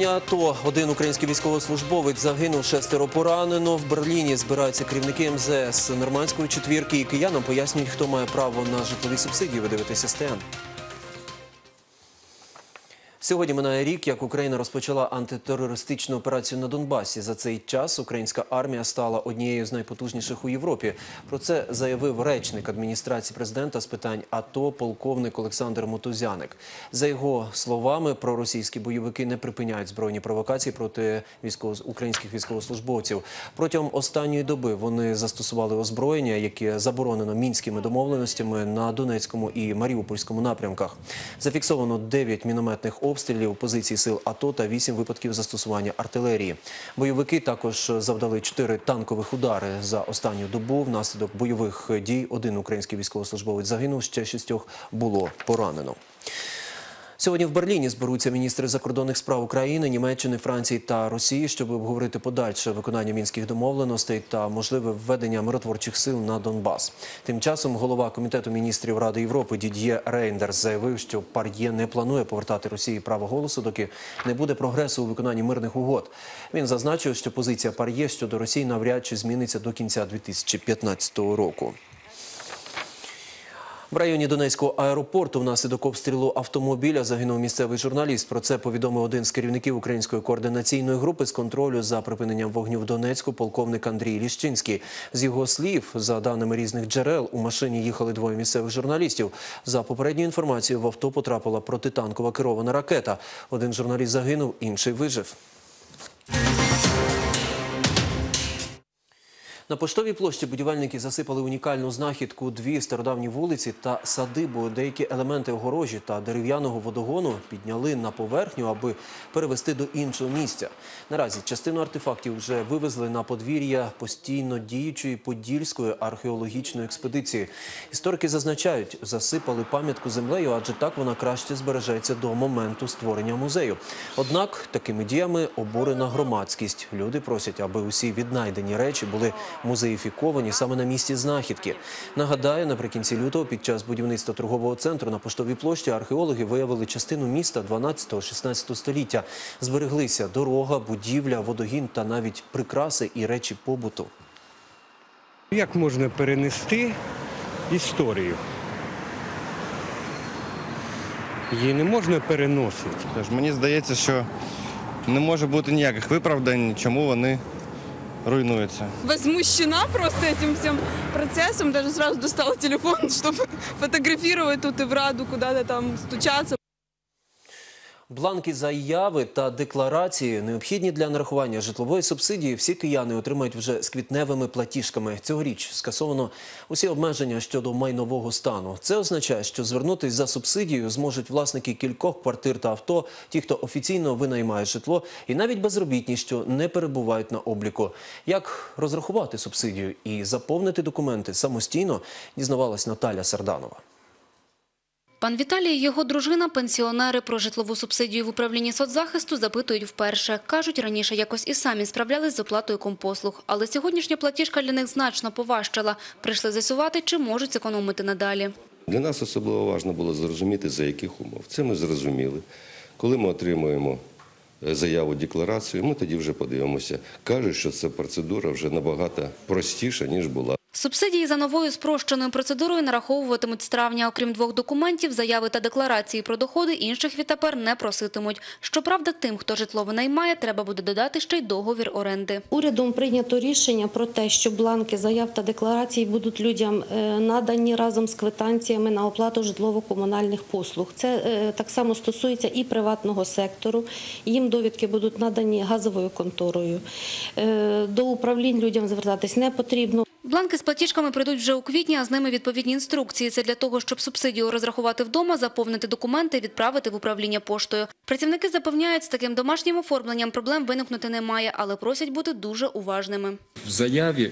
Зоні АТО один український військовослужбовець загинув, шестеро поранено. В Берліні збираються керівники МЗС нормандської четвірки і киянам пояснюють, хто має право на житлові субсидії. Ви дивитеся СТН. Сьогодні минає рік, як Україна розпочала антитерористичну операцію на Донбасі. За цей час українська армія стала однією з найпотужніших у Європі. Про це заявив речник адміністрації президента з питань АТО полковник Олександр Мотузяник. За його словами, проросійські бойовики не припиняють збройні провокації проти військово... українських військовослужбовців. Протягом останньої доби вони застосували озброєння, яке заборонено мінськими домовленостями на Донецькому і Маріупольському напрямках. Зафіксовано 9 мінометних обстрілів позицій сил АТО та 8 випадків застосування артилерії. Бойовики також завдали 4 танкових удари за останню добу. Внаслідок бойових дій один український військовослужбовець загинув, ще шістьох було поранено. Сьогодні в Берліні зберуться міністри закордонних справ України, Німеччини, Франції та Росії, щоб обговорити подальше виконання мінських домовленостей та можливе введення миротворчих сил на Донбас. Тим часом голова комітету міністрів Ради Європи Дід'є Рейндерс заявив, що Пар'є не планує повертати Росії право голосу, доки не буде прогресу у виконанні мирних угод. Він зазначив, що позиція Пар'є щодо Росії навряд чи зміниться до кінця 2015 року. В районі Донецького аеропорту внаслідок обстрілу автомобіля загинув місцевий журналіст. Про це повідомив один з керівників української координаційної групи з контролю за припиненням вогню в Донецьку, полковник Андрій Ліщинський. З його слів, за даними різних джерел, у машині їхали двоє місцевих журналістів. За попередньою інформацією, в авто потрапила протитанкова керована ракета. Один журналіст загинув, інший вижив. На поштовій площі будівельники засипали унікальну знахідку дві стародавні вулиці та садибу. Деякі елементи огорожі та дерев'яного водогону підняли на поверхню, аби перевести до іншого місця. Наразі частину артефактів вже вивезли на подвір'я постійно діючої подільської археологічної експедиції. Історики зазначають, засипали пам'ятку землею, адже так вона краще збережеться до моменту створення музею. Однак такими діями обурена громадськість. Люди просять, аби усі віднайдені речі були музеїфіковані саме на місці знахідки. Нагадаю, наприкінці лютого під час будівництва торгового центру на поштовій площі археологи виявили частину міста 12-16 століття. Збереглися дорога, будівля, водогін та навіть прикраси і речі побуту. Як можна перенести історію? Її не можна переносити. Тож мені здається, що не може бути ніяких виправдань, чому вони руйнуються. возмущена просто этим всем процессом. Даже сразу достала телефон, чтобы фотографировать тут и в Раду куда-то там стучаться. Бланки заяви та декларації, необхідні для нарахування житлової субсидії, всі кияни отримають вже з квітневими платіжками. Цьогоріч скасовано усі обмеження щодо майнового стану. Це означає, що звернутись за субсидією зможуть власники кількох квартир та авто, ті, хто офіційно винаймає житло, і навіть безробітні, що не перебувають на обліку. Як розрахувати субсидію і заповнити документи самостійно, дізнавалась Наталя Сарданова. Пан Віталій його дружина, пенсіонери про житлову субсидію в управлінні соцзахисту запитують вперше. Кажуть, раніше якось і самі справлялись з оплатою компослуг. Але сьогоднішня платіжка для них значно поважчала. Прийшли з'ясувати, чи можуть зекономити надалі. Для нас особливо важливо було зрозуміти, за яких умов. Це ми зрозуміли. Коли ми отримуємо е, заяву декларацію, ми тоді вже подивимося. Кажуть, що ця процедура вже набагато простіша, ніж була. Субсидії за новою спрощеною процедурою нараховуватимуть з травня. Окрім двох документів, заяви та декларації про доходи інших відтепер не проситимуть. Щоправда, тим, хто житло винаймає, треба буде додати ще й договір оренди. Урядом прийнято рішення про те, що бланки заяв та декларацій будуть людям е, надані разом з квитанціями на оплату житлово-комунальних послуг. Це е, так само стосується і приватного сектору. Їм довідки будуть надані газовою конторою. Е, До управлінь людям звертатись не потрібно. Бланки з платіжками прийдуть вже у квітні, а з ними відповідні інструкції. Це для того, щоб субсидію розрахувати вдома, заповнити документи і відправити в управління поштою. Працівники запевняють, з таким домашнім оформленням проблем виникнути немає, але просять бути дуже уважними. В заяві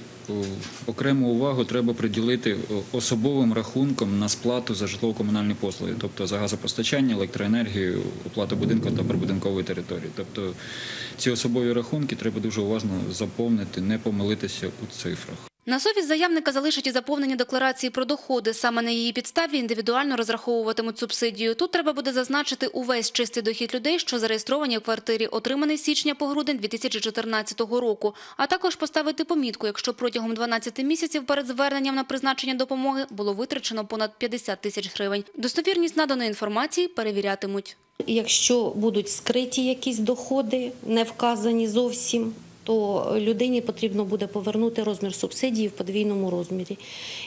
окрему увагу треба приділити особовим рахунком на сплату за житлово-комунальні послуги, тобто за газопостачання, електроенергію, оплату будинку та прибудинкової території. Тобто ці особові рахунки треба дуже уважно заповнити, не помилитися у цифрах. На совість заявника залишать і заповнення декларації про доходи. Саме на її підставі індивідуально розраховуватимуть субсидію. Тут треба буде зазначити увесь чистий дохід людей, що зареєстровані в квартирі, отриманий січня по грудень 2014 року. А також поставити помітку, якщо протягом 12 місяців перед зверненням на призначення допомоги було витрачено понад 50 тисяч гривень. Достовірність наданої інформації перевірятимуть. Якщо будуть скриті якісь доходи, не вказані зовсім, то людині потрібно буде повернути розмір субсидії в подвійному розмірі.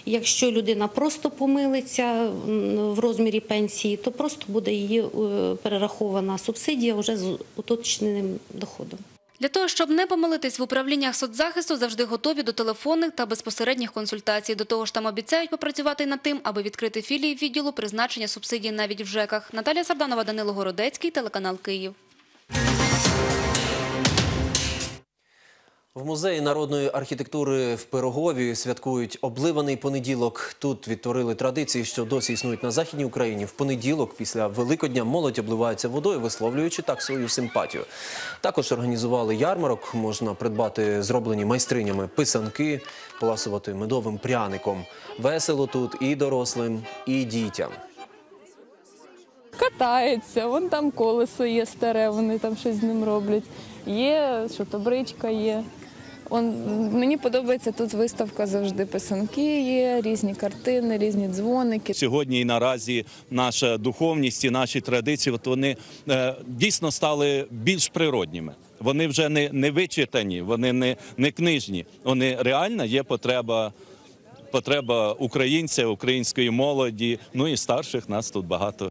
Якщо людина просто помилиться в розмірі пенсії, то просто буде її е, перерахована субсидія вже з уточненим доходом. Для того, щоб не помилитись в управліннях соцзахисту, завжди готові до телефонних та безпосередніх консультацій. До того ж, там обіцяють попрацювати над тим, аби відкрити філії відділу призначення субсидій навіть в ЖЕКах. Наталія Сарданова, Данило Городецький, телеканал Київ. В музеї народної архітектури в Пирогові святкують обливаний понеділок. Тут відтворили традиції, що досі існують на західній Україні. В понеділок, після Великодня, молодь обливається водою, висловлюючи так свою симпатію. Також організували ярмарок. Можна придбати зроблені майстринями писанки, поласувати медовим пряником. Весело тут і дорослим, і дітям. катається, вон там колесо є старе, вони там щось з ним роблять. Є шотобричка є. Он, мені подобається тут виставка завжди писанки є, різні картини, різні дзвоники. Сьогодні і наразі наша духовність і наші традиції, от вони е, дійсно стали більш природніми. Вони вже не, не вичитані, вони не, не книжні. Вони реально є потреба, потреба українця, української молоді, ну і старших нас тут багато.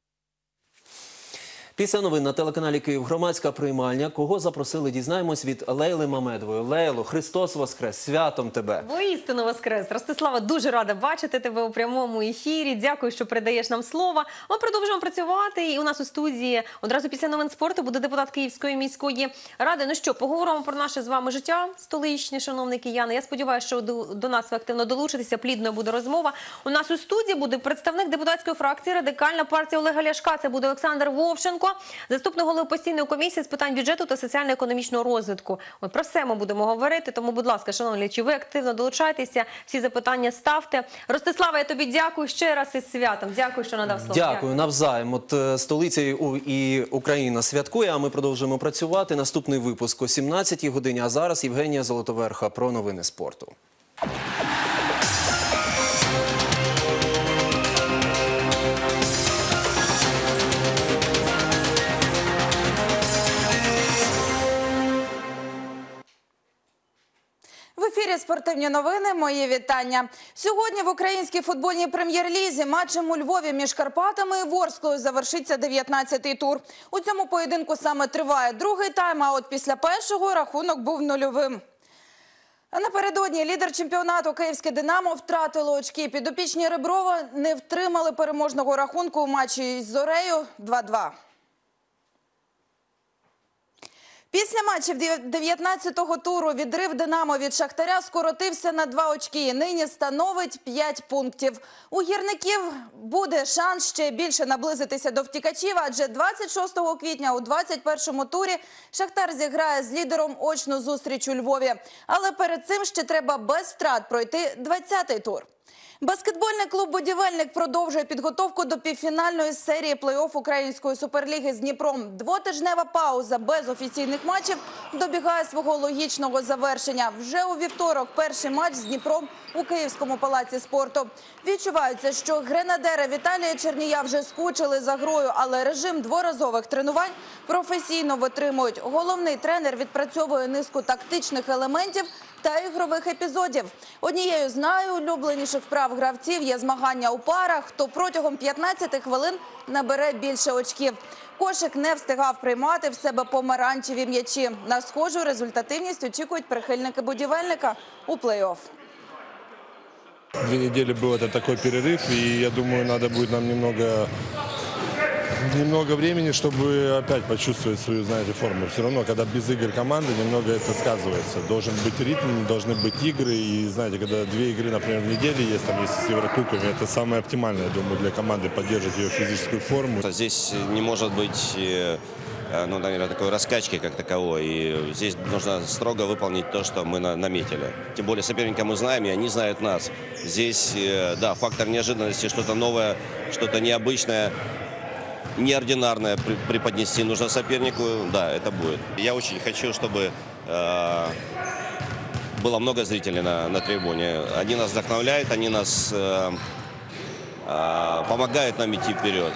Після новин на телеканалі Київ громадська приймальня. Кого запросили, дізнаємось від Лейли Мамедової. Лейло, Христос Воскрес! Святом тебе! Воістину воскрес. Ростислава, дуже рада бачити тебе у прямому ефірі. Дякую, що передаєш нам слово. Ми продовжуємо працювати. І у нас у студії одразу після новин спорту буде депутат Київської міської ради. Ну що, поговоримо про наше з вами життя столичні, шановні кияни. Я сподіваюся, що до, нас ви активно долучитеся. Плідно буде розмова. У нас у студії буде представник депутатської фракції Радикальна партія Олега Ляшка. Це буде Олександр Вовченко, заступник голови постійної комісії з питань бюджету та соціально-економічного розвитку. От про все ми будемо говорити. Тому, будь ласка, шановні, чи ви активно долучайтеся? Всі запитання ставте. Ростислава, я тобі дякую ще раз із святом. Дякую, що надав слово. Дякую навзаєм. От е, столиця і Україна святкує. А ми продовжуємо працювати. Наступний випуск о 17-й годині. А зараз Євгенія Золотоверха про новини спорту. Спортивні новини. Мої вітання. Сьогодні в українській футбольній прем'єр-лізі матчем у Львові між Карпатами і Ворсклою завершиться 19-й тур. У цьому поєдинку саме триває другий тайм. А от після першого рахунок був нульовим. Напередодні лідер чемпіонату Київське Динамо втратило очки. Підопічні Реброва не втримали переможного рахунку у матчі із Зорею 2-2. Після матчів 19-го туру відрив «Динамо» від «Шахтаря» скоротився на два очки нині становить 5 пунктів. У гірників буде шанс ще більше наблизитися до втікачів, адже 26 квітня у 21-му турі «Шахтар» зіграє з лідером очну зустріч у Львові. Але перед цим ще треба без втрат пройти 20-й тур. Баскетбольний клуб «Будівельник» продовжує підготовку до півфінальної серії плей-офф Української суперліги з Дніпром. Двотижнева пауза без офіційних матчів добігає свого логічного завершення. Вже у вівторок перший матч з Дніпром у Київському палаці спорту. Відчувається, що гренадери Віталія Чернія вже скучили за грою, але режим дворазових тренувань професійно витримують. Головний тренер відпрацьовує низку тактичних елементів та ігрових епізодів. Однією з найулюбленіших вправ гравців є змагання у парах, хто протягом 15 хвилин набере більше очків. Кошик не встигав приймати в себе помаранчеві м'ячі. На схожу результативність очікують прихильники будівельника у плей-офф. Две недели был это такой перерыв, и я думаю, надо будет нам немного, немного времени, чтобы опять почувствовать свою, знаете, форму. Все равно, когда без игр команды, немного это сказывается. Должен быть ритм, должны быть игры, и, знаете, когда две игры, например, в неделе есть, там, если с Еврокубками, это самое оптимальное, я думаю, для команды поддерживать ее физическую форму. Здесь не может быть э, ну, наверное, такой раскачки как таковой. И здесь нужно строго выполнить то, что мы на- наметили. Тем более соперника мы знаем, и они знают нас. Здесь, э, да, фактор неожиданности, что-то новое, что-то необычное, неординарное преподнести нужно сопернику. Да, это будет. Я очень хочу, чтобы э, было много зрителей на, на трибуне. Они нас вдохновляют, они нас э, э, помогают нам идти вперед.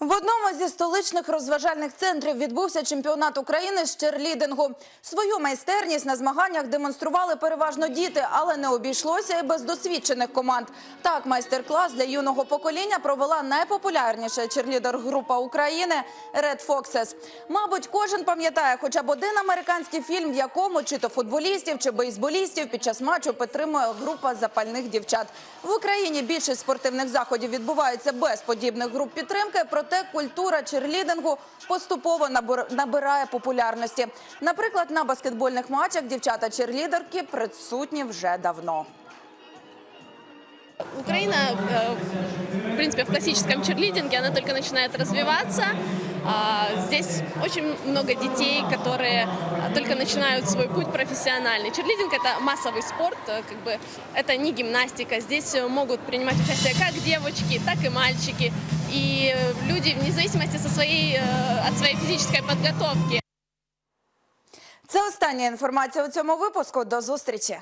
В одному зі столичних розважальних центрів відбувся чемпіонат України з черлідингу. Свою майстерність на змаганнях демонстрували переважно діти, але не обійшлося і без досвідчених команд. Так, майстер-клас для юного покоління провела найпопулярніша черлідер-група України Red Foxes. Мабуть, кожен пам'ятає хоча б один американський фільм, в якому чи то футболістів, чи бейсболістів під час матчу підтримує група запальних дівчат. В Україні більшість спортивних заходів відбуваються без подібних груп підтримки, проте культура черлідингу поступово набир- набирає популярності. Наприклад, на баскетбольних матчах дівчата-черлідерки присутні вже давно. Украина, э, в принципе, в классическом черлидинге, она только начинает развиваться. А, Здесь очень много детей, которые а, только начинают свой путь профессиональный. Черлидинг – это массовый спорт, э, как бы это не гимнастика. Здесь э, могут принимать участие как девочки, так и мальчики. И люди вне зависимости со своей, э, от своей физической подготовки. Це остання інформація у цьому випуску. До зустрічі.